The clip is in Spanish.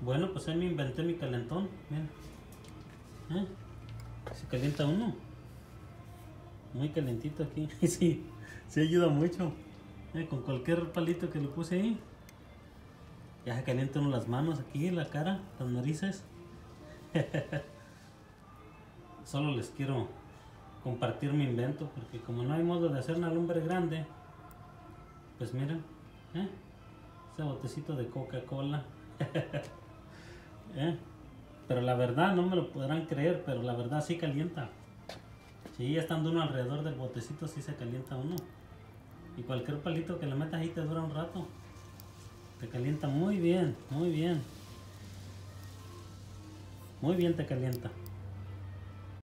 Bueno, pues ahí me inventé mi calentón. Miren. ¿Eh? Se calienta uno. Muy calentito aquí. sí, sí ayuda mucho. Eh, con cualquier palito que le puse ahí. Ya se calienta uno las manos aquí, la cara, las narices. Solo les quiero compartir mi invento porque como no hay modo de hacer una lumbre grande, pues miren, ¿eh? ese botecito de Coca-Cola. ¿Eh? Pero la verdad, no me lo podrán creer, pero la verdad sí calienta. Sí, estando uno alrededor del botecito, sí se calienta uno. Y cualquier palito que le metas ahí te dura un rato. Te calienta muy bien, muy bien. Muy bien te calienta.